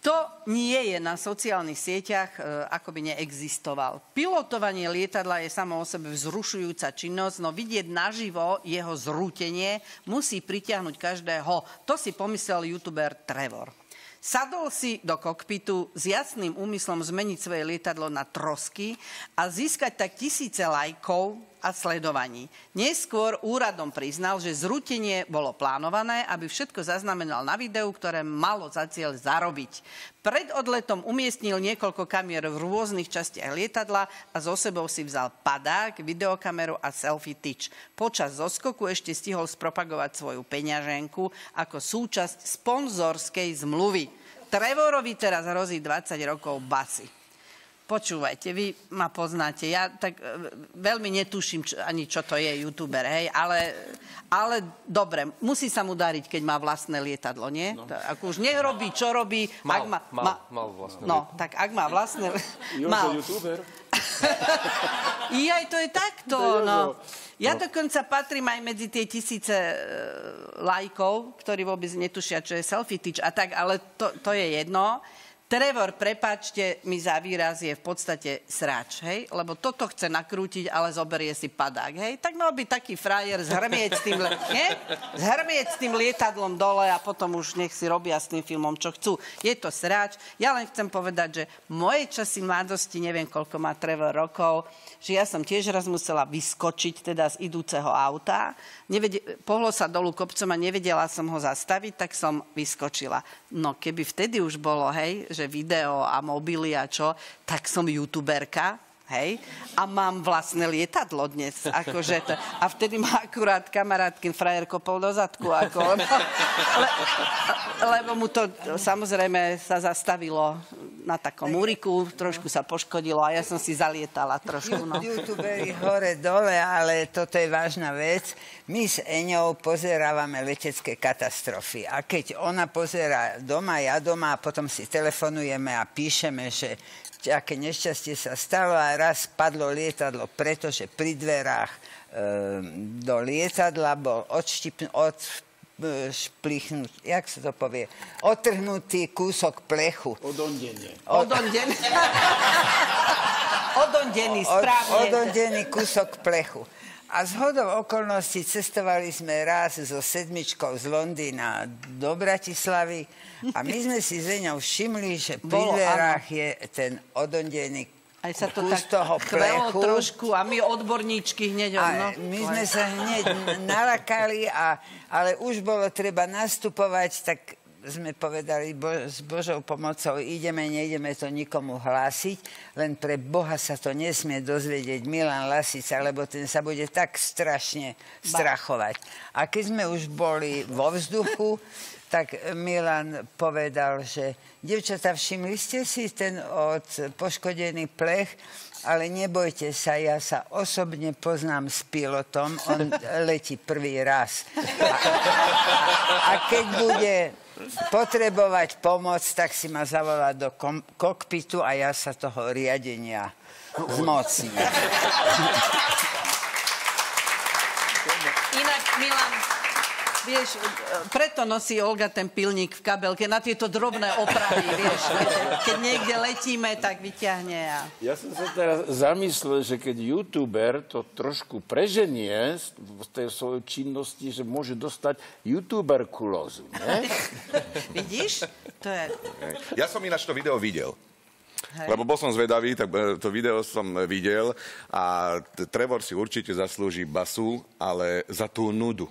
Kto nie je na sociálnych sieťach, e, ako by neexistoval. Pilotovanie lietadla je samo o sebe vzrušujúca činnosť, no vidieť naživo jeho zrútenie musí pritiahnuť každého. To si pomyslel youtuber Trevor. Sadol si do kokpitu s jasným úmyslom zmeniť svoje lietadlo na trosky a získať tak tisíce lajkov a sledovaní. Neskôr úradom priznal, že zrútenie bolo plánované, aby všetko zaznamenal na videu, ktoré malo za cieľ zarobiť. Pred odletom umiestnil niekoľko kamier v rôznych častiach lietadla a so sebou si vzal padák, videokameru a selfie tyč. Počas zoskoku ešte stihol spropagovať svoju peňaženku ako súčasť sponzorskej zmluvy. Trevorovi teraz hrozí 20 rokov basy. Počúvajte, vy ma poznáte. Ja tak e, veľmi netuším čo, ani, čo to je youtuber, hej, ale, ale dobre, musí sa mu dariť, keď má vlastné lietadlo, nie? No. Ako už nerobí, čo robí. Mal, ak má, mal, má, mal vlastné No, tak ak má vlastné... Jožo mal. youtuber. Jaj, to je takto, To no. Ja dokonca patrím aj medzi tie tisíce e, lajkov, ktorí vôbec netušia, čo je selfie tyč a tak, ale to, to je jedno. Trevor, prepačte, mi za výraz je v podstate sráč, hej? Lebo toto chce nakrútiť, ale zoberie si padák, hej? Tak mal by taký frajer zhrmieť s tým? Zhrmieť s tým lietadlom dole a potom už nech si robia s tým filmom, čo chcú. Je to sráč. Ja len chcem povedať, že moje časy mladosti, neviem, koľko má Trevor rokov, že ja som tiež raz musela vyskočiť teda z idúceho auta. Nevede- pohlo sa dolu kopcom a nevedela som ho zastaviť, tak som vyskočila. No keby vtedy už bolo, hej, že video a mobily a čo, tak som youtuberka, hej, a mám vlastné lietadlo dnes, akože to, a vtedy ma akurát kamarátkin frajer kopol do zadku, ako, lebo, le, lebo mu to samozrejme sa zastavilo na takom múriku, trošku sa poškodilo a ja som si zalietala trošku, no. Youtuberi hore dole, ale toto je vážna vec. My s Eňou pozerávame letecké katastrofy. A keď ona pozera doma, ja doma a potom si telefonujeme a píšeme, že aké nešťastie sa stalo a raz padlo lietadlo, pretože pri dverách e, do lietadla bol odštipnutý, od, e, šplichnut, jak sa to povie, otrhnutý kúsok plechu. Odondenie. Odondený. Odondený, správne. Odondený kúsok plechu. A z hodou okolností cestovali sme raz so sedmičkou z Londýna do Bratislavy a my sme si z ňou všimli, že pri dverách je ten odondený Aj sa to tak toho plechu. trošku a my odborníčky hneď... A no, my sme sa hneď nalakali, a, ale už bolo treba nastupovať, tak sme povedali, bo, s Božou pomocou ideme, nejdeme to nikomu hlásiť, len pre Boha sa to nesmie dozvedieť Milan Lasica, lebo ten sa bude tak strašne strachovať. A keď sme už boli vo vzduchu, tak Milan povedal, že devčatá, všimli ste si ten od poškodený plech, ale nebojte sa, ja sa osobne poznám s pilotom, on letí prvý raz. A, a keď bude potrebovať pomoc, tak si ma zavolá do kokpitu a ja sa toho riadenia zmocním. Inak, Milan, vieš, preto nosí Olga ten pilník v kabelke na tieto drobné opravy, vieš. Keď niekde letíme, tak vyťahne a... Ja som sa teraz zamyslel, že keď youtuber to trošku preženie z tej svojej činnosti, že môže dostať youtuberkulózu, ne? Vidíš? To je... Ja som ináč to video videl. Lebo bol som zvedavý, tak e, to video som videl a Trevor si určite zaslúži basu, ale za tú nudu.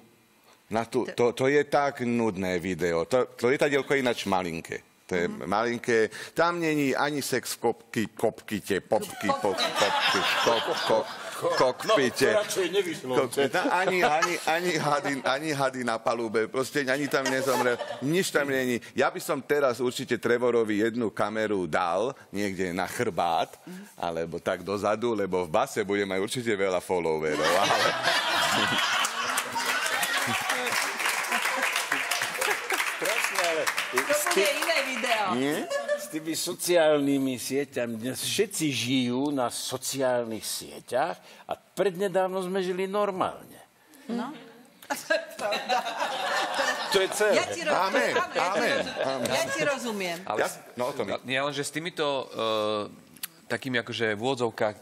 Na tú, to, to je tak nudné video. To, to lietadielko je ináč malinké. To je Mhm. malinké. Tam není ani sex v kopky, kopkite, popky, pop, popky, kok, kok, kokpite. No. Kokpite. Ani, ani, ani, hady, ani hady na palube. Proste ani tam nezomrel. Nič tam není. Ja by som teraz určite Trevorovi jednu kameru dal niekde na chrbát, alebo tak dozadu, lebo v base bude mať určite veľa followerov. Ale... Strašné, ale To bude iné video. Nie? S tými sociálnymi sieťami. Dnes všetci žijú na sociálnych sieťach a prednedávno sme žili normálne. No. To je dcera. Ja ti, ro- Amen, amen, rozumiem. Ja ti rozumiem. Ale, Ja, no o tom je. Nie len, že s týmito uh, takými akože v úvodzovkách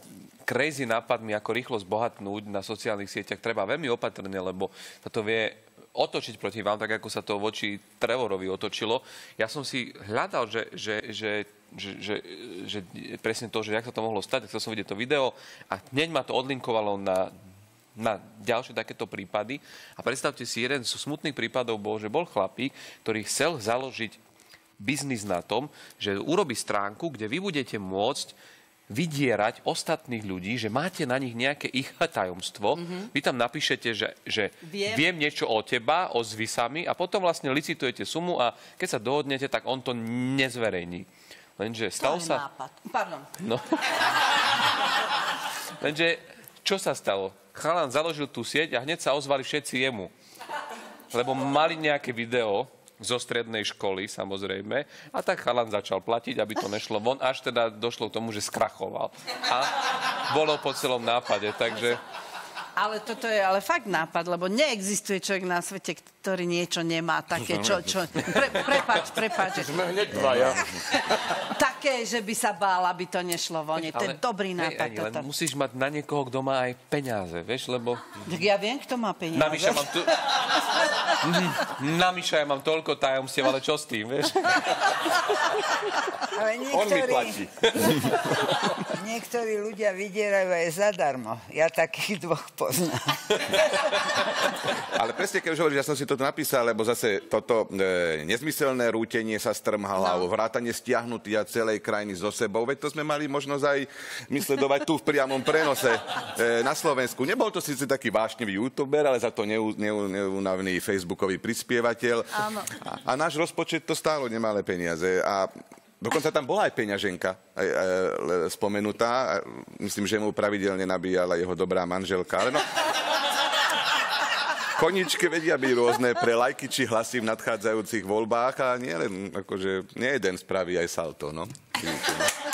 crazy nápadmi, ako rýchlo zbohatnúť na sociálnych sieťach, treba veľmi opatrne, lebo sa to vie otočiť proti vám, tak ako sa to voči Trevorovi otočilo. Ja som si hľadal, že, že, že, že, že, že presne to, že jak sa to mohlo stať, tak som vidieť to video a hneď ma to odlinkovalo na, na ďalšie takéto prípady. A predstavte si, jeden zo smutných prípadov bol, že bol chlapík, ktorý chcel založiť biznis na tom, že urobí stránku, kde vy budete môcť vydierať ostatných ľudí, že máte na nich nejaké ich tajomstvo. Mm-hmm. Vy tam napíšete, že, že viem. Viem. niečo o teba, o vami a potom vlastne licitujete sumu a keď sa dohodnete, tak on to nezverejní. Lenže To je sa... nápad. Pardon. No. Lenže čo sa stalo? Chalan založil tú sieť a hneď sa ozvali všetci jemu. Lebo mali nejaké video zo strednej školy, samozrejme. A tak chalan začal platiť, aby to nešlo von, až teda došlo k tomu, že skrachoval. A bolo po celom nápade, takže... Ale toto je ale fakt nápad, lebo neexistuje človek na svete, ktorý niečo nemá také, čo... čo pre, prepač, prepač. Sme hneď dvaja. Také, že by sa bál, aby to nešlo von. To je dobrý hej, nápad. Ani, len toto. musíš mať na niekoho, kto má aj peniaze, vieš, lebo... Tak ja viem, kto má peniaze. Na Miša mám tu... Mhm, Na Miša ja mám toľko tajomstiev, ale čo s tým, vieš? Ale On mi niektorí, platí. niektorí ľudia vydierajú aj zadarmo. Ja takých dvoch poznám. Ale presne, keď už hovoríš, ja som si toto napísal, lebo zase toto e, nezmyselné rútenie sa strmhalo, no. alebo vrátanie stiahnutia celej krajiny so sebou, veď to sme mali možnosť aj mysledovať tu v priamom prenose e, na Slovensku. Nebol to síce taký vášnivý youtuber, ale za to neú, neú, neúnavný facebookový prispievateľ. Áno. A, a náš rozpočet to stálo nemalé peniaze. A Dokonca tam bola aj peňaženka aj, aj, le- spomenutá. Myslím, že mu pravidelne nabíjala jeho dobrá manželka. Ale no, Koničky vedia byť rôzne pre lajky či hlasy v nadchádzajúcich voľbách a nie len, akože, nie jeden spraví aj salto, no. Vidíte, no.